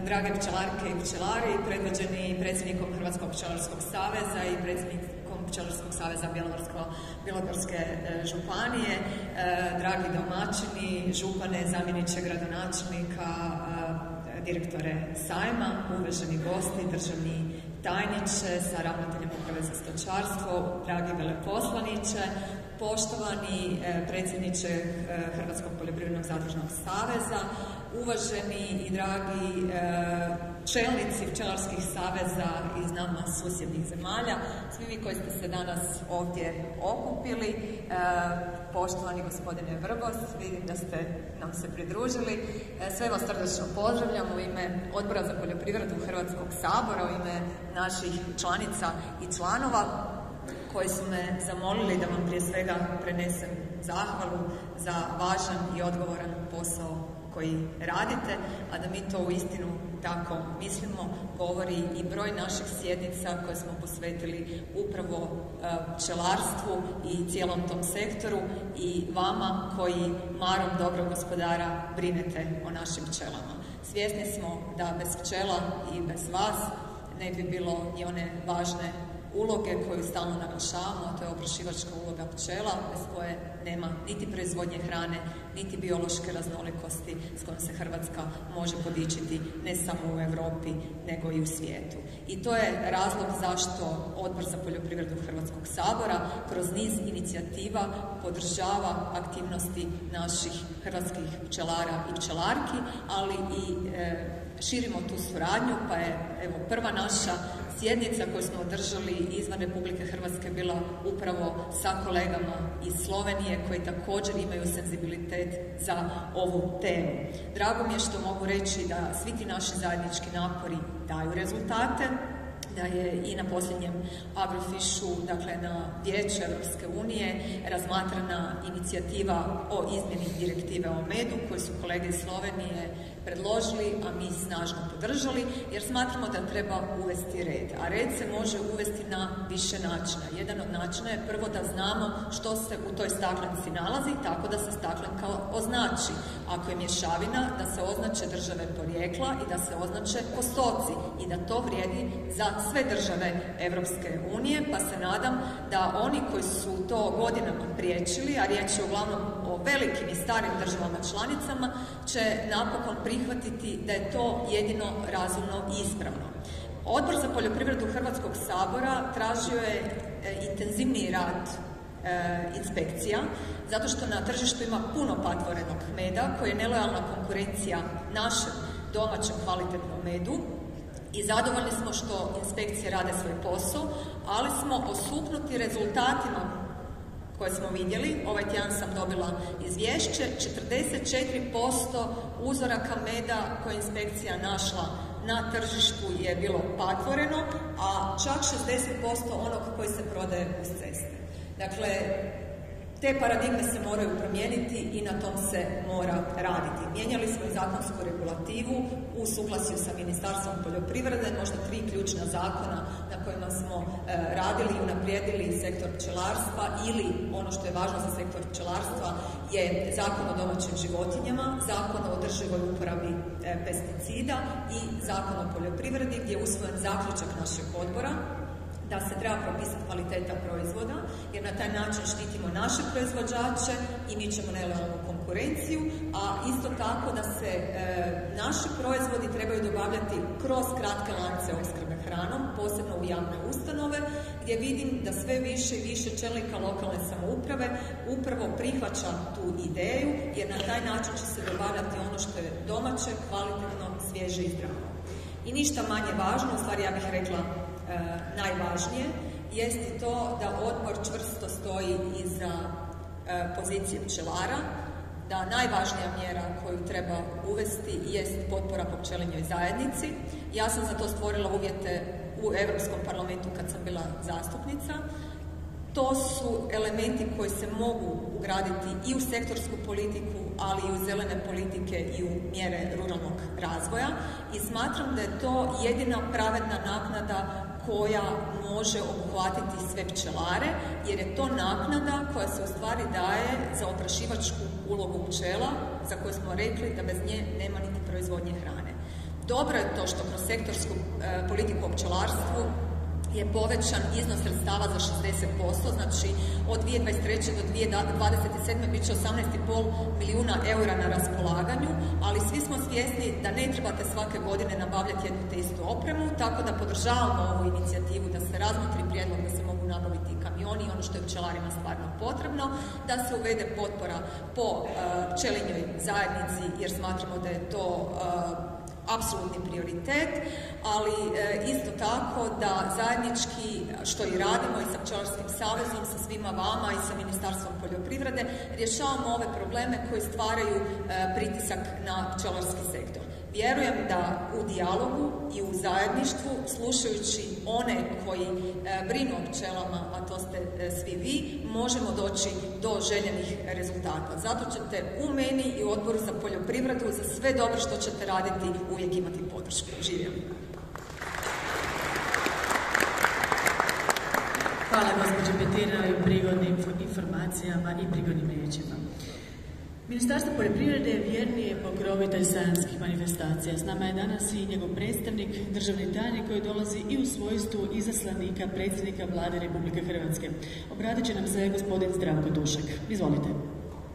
drage pčelarke i pčelari, predvođeni predsjednikom Hrvatskog pčelarskog saveza i predsjednikom Pčelarskog saveza Bjelogorske e, županije, e, dragi domaćini, župane, zamjeniče gradonačelnika, e, direktore sajma, uvaženi gosti, državni tajniče sa ravnateljem uprave za stočarstvo, dragi veleposlaniče, poštovani predsjedniče Hrvatskog poljoprivrednog zadružnog saveza, uvaženi i dragi e, čelnici pčelarskih saveza iz nama susjednih zemalja, svi vi koji ste se danas ovdje okupili, e, poštovani gospodine Vrbos, vidim da ste nam se pridružili. E, sve vas srdečno pozdravljam u ime Odbora za poljoprivredu Hrvatskog sabora, u ime naših članica i članova koji su me zamolili da vam prije svega prenesem zahvalu za važan i odgovoran posao koji radite, a da mi to u istinu tako mislimo, govori i broj naših sjednica koje smo posvetili upravo e, pčelarstvu i cijelom tom sektoru i vama koji marom dobrog gospodara brinete o našim pčelama. Svjesni smo da bez pčela i bez vas ne bi bilo i one važne uloge koju stalno naglašavamo, a to je oprašivačka uloga pčela, bez koje nema niti proizvodnje hrane, niti biološke raznolikosti s kojom se Hrvatska može podičiti ne samo u Europi, nego i u svijetu. I to je razlog zašto Odbor za poljoprivredu Hrvatskog sabora kroz niz inicijativa podržava aktivnosti naših hrvatskih pčelara i pčelarki, ali i e, širimo tu suradnju, pa je evo prva naša sjednica koju smo održali izvan Republike Hrvatske bila upravo sa kolegama iz Slovenije koji također imaju senzibilitet za ovu temu. Drago mi je što mogu reći da svi ti naši zajednički napori daju rezultate, da je i na posljednjem Agrofišu, dakle na Vijeću Europske unije, razmatrana inicijativa o izmjeni direktive o medu koju su kolege iz Slovenije predložili, a mi snažno podržali, jer smatramo da treba uvesti red. A red se može uvesti na više načina. Jedan od načina je prvo da znamo što se u toj staklenci nalazi, tako da se staklenka označi. Ako je mješavina, da se označe države porijekla i da se označe postoci i da to vrijedi za sve države Europske unije, pa se nadam da oni koji su to godinama priječili, a riječ je uglavnom o velikim i starim državama članicama, će napokon prihvatiti da je to jedino razumno i ispravno. Odbor za poljoprivredu Hrvatskog sabora tražio je e, intenzivniji rad e, inspekcija, zato što na tržištu ima puno patvorenog meda koji je nelojalna konkurencija našem domaćem kvalitetnom medu i zadovoljni smo što inspekcije rade svoj posao, ali smo osupnuti rezultatima koje smo vidjeli. Ovaj tjedan sam dobila izvješće. 44% uzoraka meda koje je inspekcija našla na tržištu je bilo patvoreno, a čak 60% onog koji se prodaje uz ceste. Dakle, te paradigme se moraju promijeniti i na tom se mora raditi. Mijenjali smo i zakonsku regulativu u suglasju sa Ministarstvom poljoprivrede, možda tri ključna zakona na kojima smo e, radili i unaprijedili sektor pčelarstva ili ono što je važno za sektor pčelarstva je zakon o domaćim životinjama, zakon o održivoj uporabi e, pesticida i zakon o poljoprivredi gdje je usvojen zaključak našeg odbora da se treba propisati kvaliteta proizvoda, jer na taj način štitimo naše proizvođače i mi ćemo nelojalnu konkurenciju, a isto tako da se e, naši proizvodi trebaju dobavljati kroz kratke lance opskrbe hranom, posebno u javne ustanove, gdje vidim da sve više i više čelnika lokalne samouprave upravo prihvaća tu ideju, jer na taj način će se dobavljati ono što je domaće, kvalitetno, svježe i zdravo. I ništa manje važno, u stvari ja bih rekla najvažnije jest to da odbor čvrsto stoji iza e, pozicije pčelara, da najvažnija mjera koju treba uvesti jest potpora po pčelinjoj zajednici. Ja sam za to stvorila uvjete u Europskom parlamentu kad sam bila zastupnica. To su elementi koji se mogu ugraditi i u sektorsku politiku, ali i u zelene politike i u mjere ruralnog razvoja i smatram da je to jedina pravedna naknada koja može obuhvatiti sve pčelare, jer je to naknada koja se u stvari daje za oprašivačku ulogu pčela, za koju smo rekli da bez nje nema niti proizvodnje hrane. Dobro je to što kroz sektorsku politiku o pčelarstvu je povećan iznos sredstava za 60%, znači od 2023. do 2027. bit će 18,5 milijuna eura na raspolaganju, svjesni da ne trebate svake godine nabavljati jednu te istu opremu, tako da podržavamo ovu inicijativu da se razmotri prijedlog da se mogu nabaviti kamioni, ono što je pčelarima stvarno potrebno, da se uvede potpora po uh, pčelinjoj zajednici, jer smatramo da je to uh, apsolutni prioritet, ali e, isto tako da zajednički, što i radimo i sa Pčelarskim savezom, sa svima vama i sa Ministarstvom poljoprivrede, rješavamo ove probleme koji stvaraju e, pritisak na pčelarski sektor. Vjerujem da u dijalogu i u zajedništvu, slušajući one koji e, brinu o pčelama, a to ste e, svi vi, možemo doći do željenih rezultata. Zato ćete u meni i u odboru za poljoprivredu za sve dobro što ćete raditi uvijek imati podršku. Živjeli! Hvala gospođo Petina i prigodnim informacijama i prigodnim riječima. Ministarstvo poljoprivrede je vjernije pokrovitelj sajanskih manifestacija. S nama je danas i njegov predstavnik, državni tajnik koji dolazi i u svojstvu izaslanika predsjednika vlade Republike Hrvatske. Obratit će nam se gospodin Zdravko Dušek. Izvolite.